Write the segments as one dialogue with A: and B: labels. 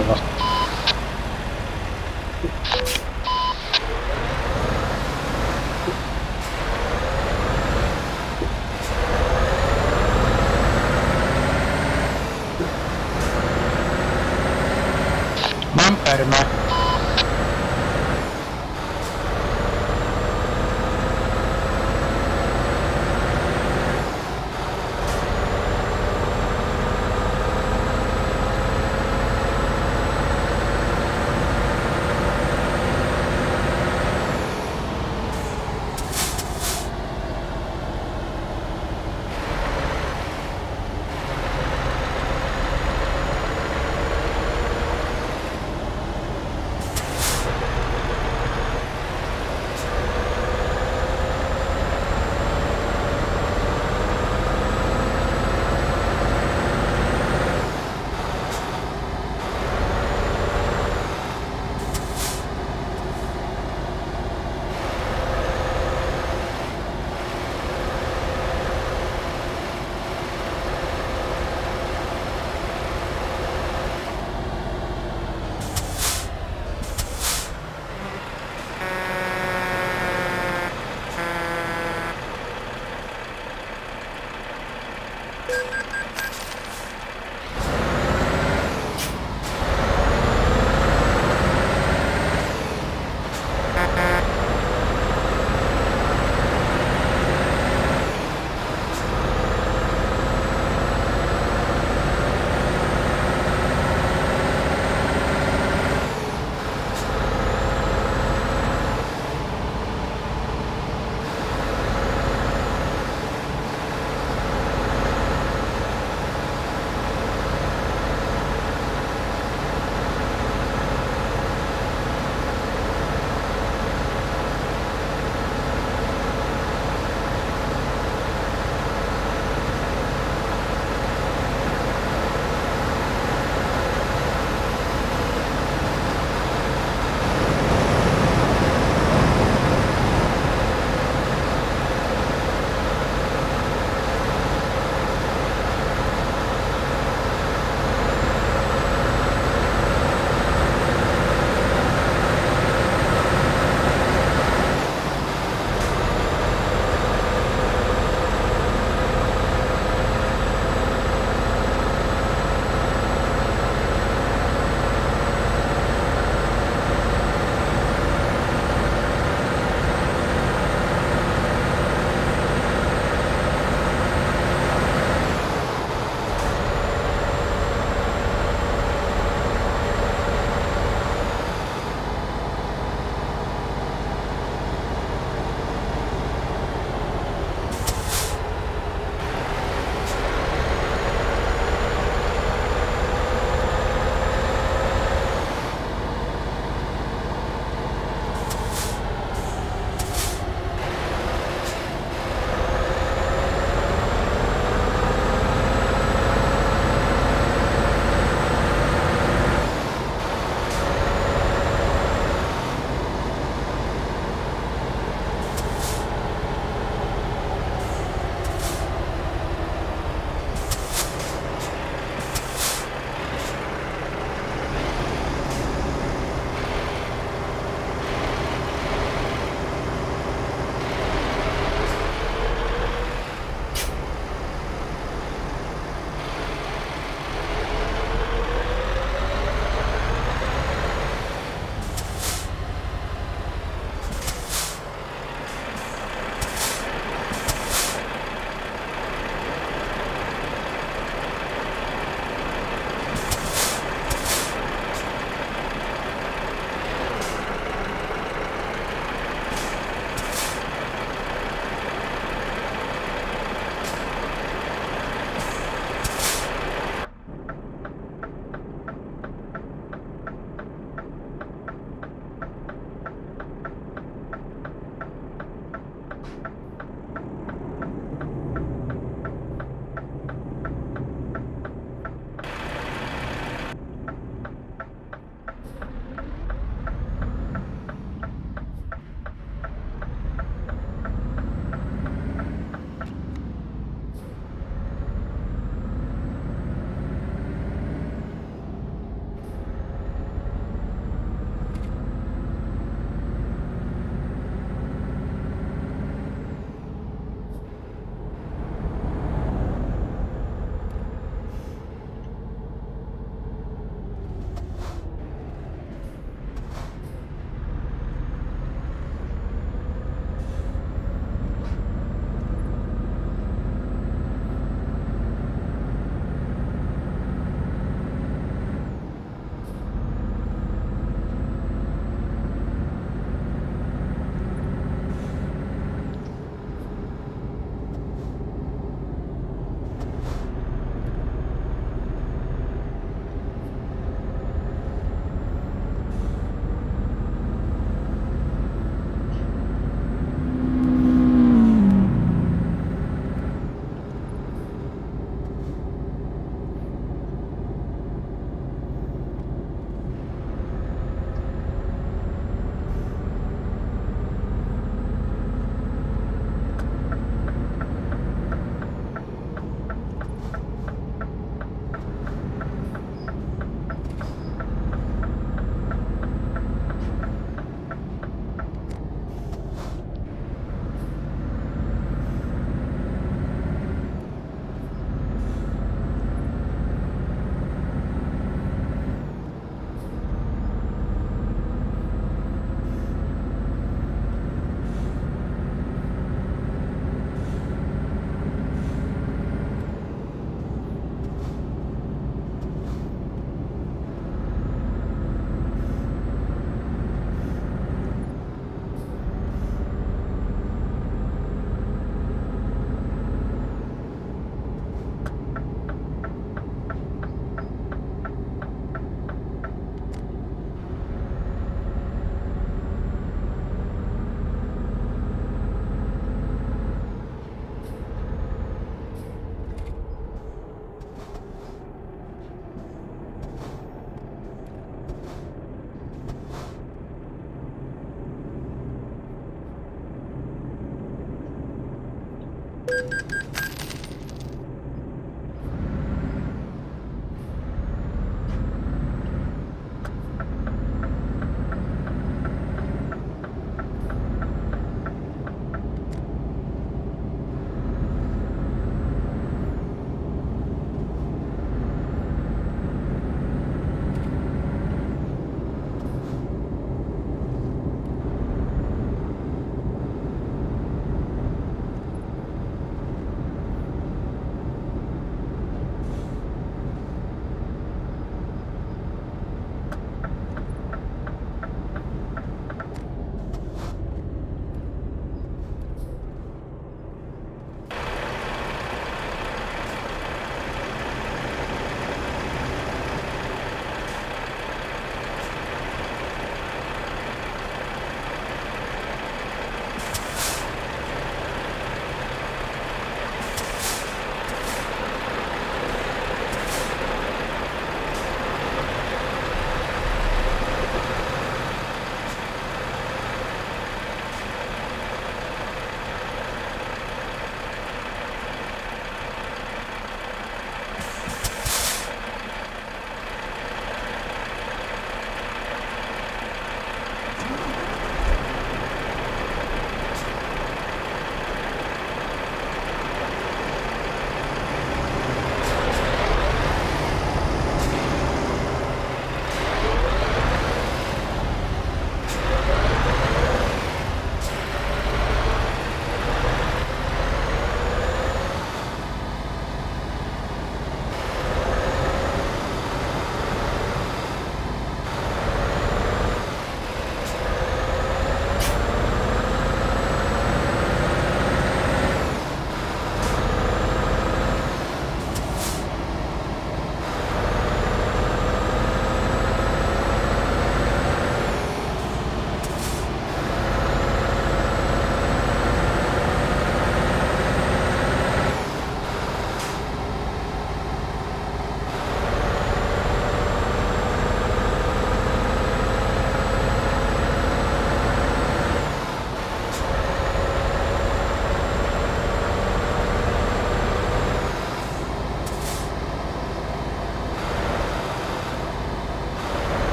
A: り
B: が。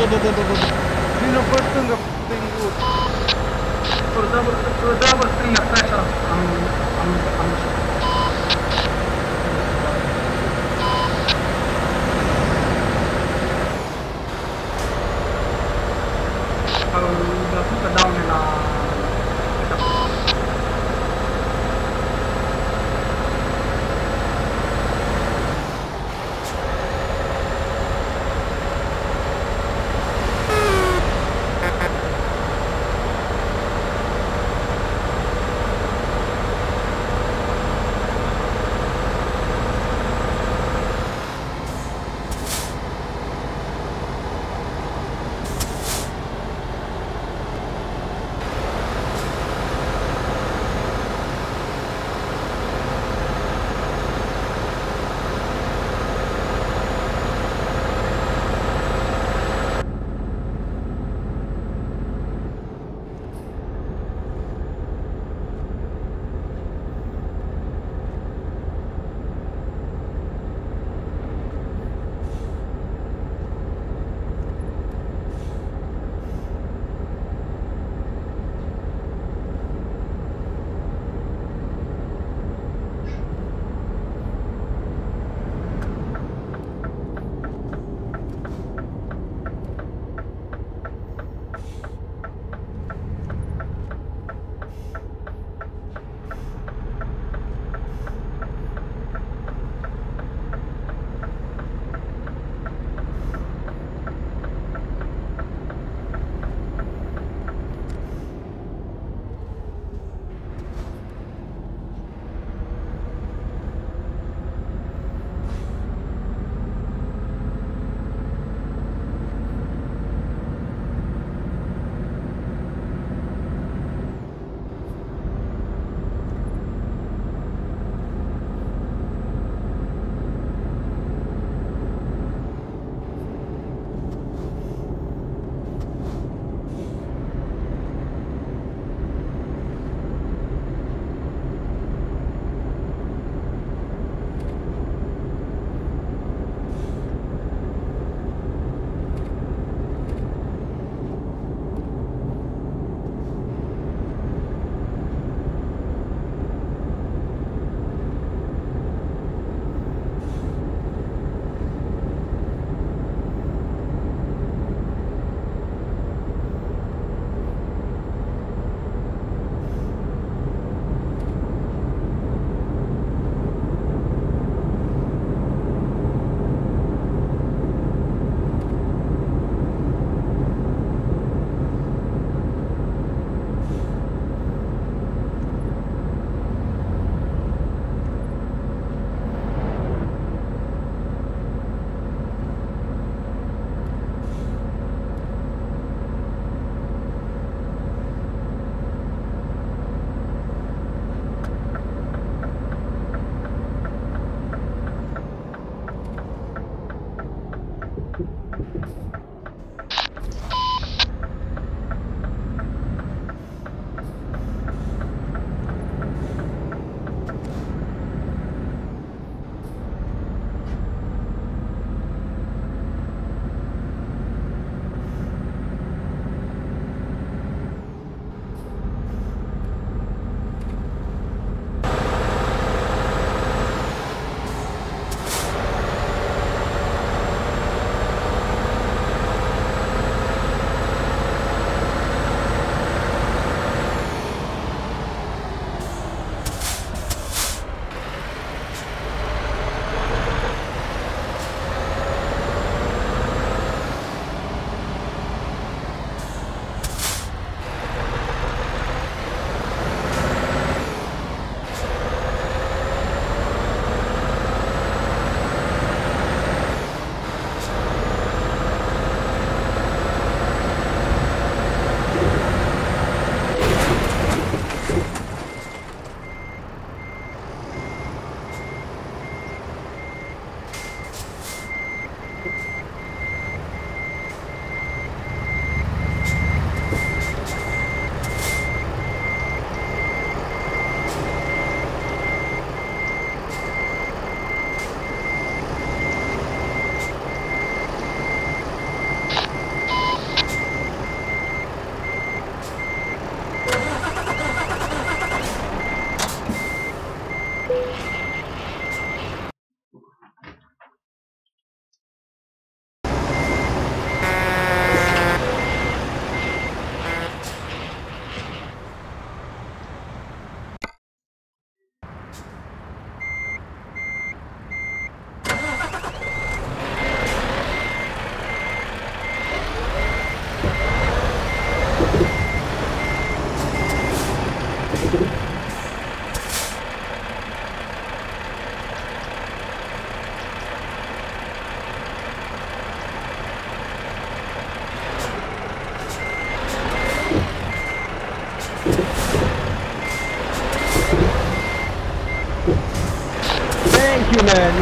B: Pinapag kaya kaya
A: Binabart ng kapatid ko.
B: for double for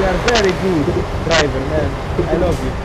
C: are very good driver man. I love you.